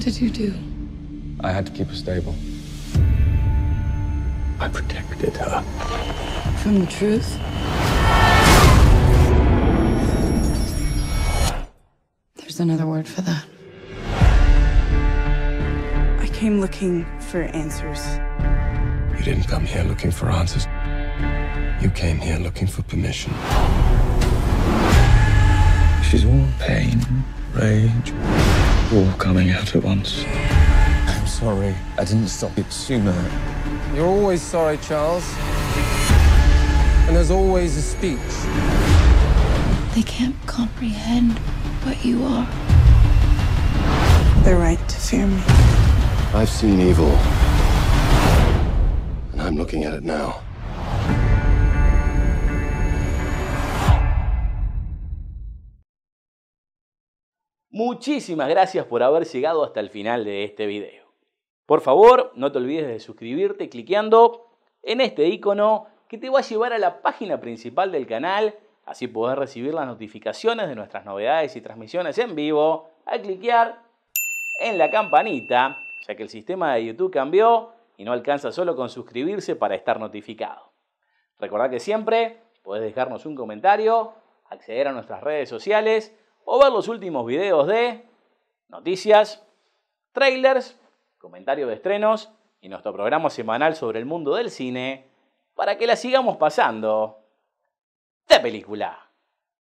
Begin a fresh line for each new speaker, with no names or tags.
did you do?
I had to keep her stable. I protected her.
From the truth? There's another word for that.
I came looking for answers.
You didn't come here looking for answers. You came here looking for permission. She's all pain, rage, all coming out at once. I'm sorry. I didn't stop it sooner.
You're always sorry, Charles. And there's always a speech.
They can't comprehend what you are.
They're right to fear me.
I've seen evil. And I'm looking at it now.
Muchísimas gracias por haber llegado hasta el final de este video. Por favor, no te olvides de suscribirte cliqueando en este icono que te va a llevar a la página principal del canal, así podés recibir las notificaciones de nuestras novedades y transmisiones en vivo al cliquear en la campanita, ya que el sistema de YouTube cambió y no alcanza solo con suscribirse para estar notificado. Recordá que siempre podés dejarnos un comentario, acceder a nuestras redes sociales o ver los últimos videos de noticias, trailers, comentarios de estrenos y nuestro programa semanal sobre el mundo del cine para que la sigamos pasando de película.